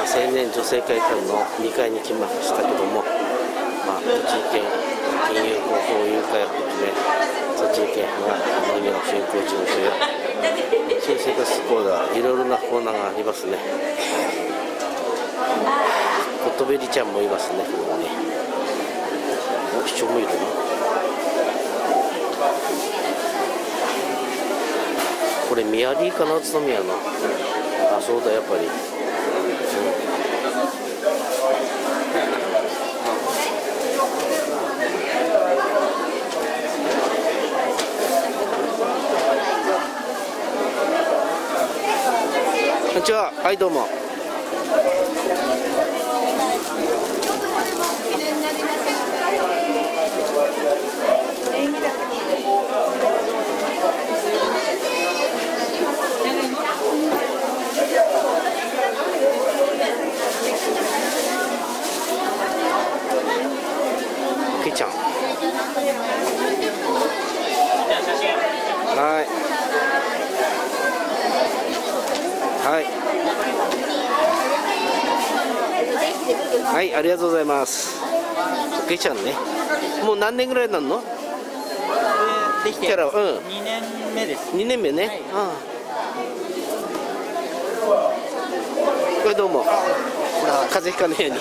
今青年女性会館の2階に来ましたけども、まあ、栃木県金融広報委員会をはじめ栃木県が農業振興事務所や新生活コーナーいろいろなコーナーがありますね。コトベリちゃんもいますねここに。お人もいるなこれミヤリーかな？宇都宮の。あそうだやっぱり、んこんにちは。はい、どうも。けいちゃん。はい。はい。はい、ありがとうございます。けいちゃんね。もう何年ぐらいになるの？できてキャラうん。2年目です二年目ね。はいうん。これどうも。風邪ひかねえように。